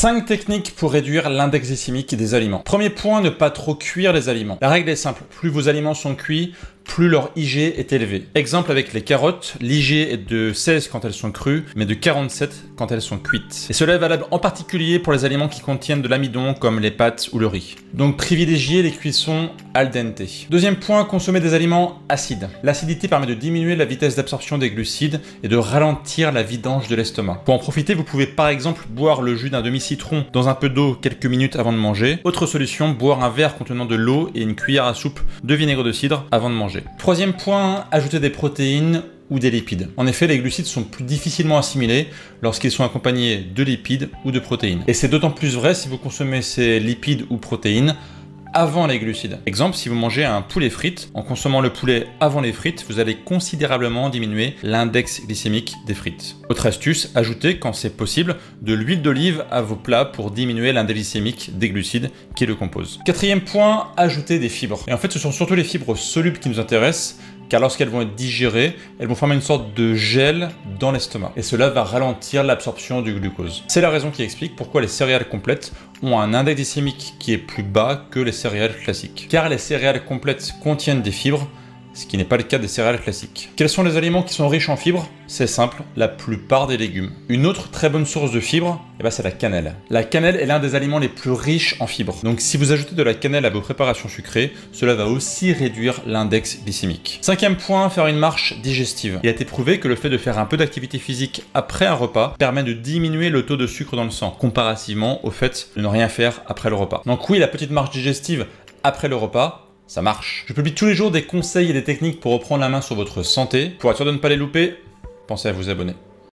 5 techniques pour réduire l'index glycémique des aliments. Premier point, ne pas trop cuire les aliments. La règle est simple, plus vos aliments sont cuits, plus leur IG est élevé. Exemple avec les carottes, l'IG est de 16 quand elles sont crues, mais de 47 quand elles sont cuites. Et cela est valable en particulier pour les aliments qui contiennent de l'amidon comme les pâtes ou le riz. Donc privilégiez les cuissons al dente. Deuxième point, consommer des aliments acides. L'acidité permet de diminuer la vitesse d'absorption des glucides et de ralentir la vidange de l'estomac. Pour en profiter, vous pouvez par exemple boire le jus d'un demi-citron dans un peu d'eau quelques minutes avant de manger. Autre solution, boire un verre contenant de l'eau et une cuillère à soupe de vinaigre de cidre avant de manger. Troisième point, ajouter des protéines ou des lipides. En effet, les glucides sont plus difficilement assimilés lorsqu'ils sont accompagnés de lipides ou de protéines. Et c'est d'autant plus vrai si vous consommez ces lipides ou protéines avant les glucides. Exemple, si vous mangez un poulet frites, en consommant le poulet avant les frites, vous allez considérablement diminuer l'index glycémique des frites. Autre astuce, ajoutez, quand c'est possible, de l'huile d'olive à vos plats pour diminuer l'index glycémique des glucides qui le composent. Quatrième point, ajoutez des fibres. Et en fait, ce sont surtout les fibres solubles qui nous intéressent, car lorsqu'elles vont être digérées, elles vont former une sorte de gel dans l'estomac. Et cela va ralentir l'absorption du glucose. C'est la raison qui explique pourquoi les céréales complètes ont un index glycémique qui est plus bas que les céréales classiques. Car les céréales complètes contiennent des fibres, ce qui n'est pas le cas des céréales classiques. Quels sont les aliments qui sont riches en fibres? C'est simple, la plupart des légumes. Une autre très bonne source de fibres, eh ben, c'est la cannelle. La cannelle est l'un des aliments les plus riches en fibres. Donc si vous ajoutez de la cannelle à vos préparations sucrées, cela va aussi réduire l'index glycémique. Cinquième point, faire une marche digestive. Il a été prouvé que le fait de faire un peu d'activité physique après un repas permet de diminuer le taux de sucre dans le sang, comparativement au fait de ne rien faire après le repas. Donc oui, la petite marche digestive après le repas, ça marche. Je publie tous les jours des conseils et des techniques pour reprendre la main sur votre santé. Pour être sûr de ne pas les louper, pensez à vous abonner.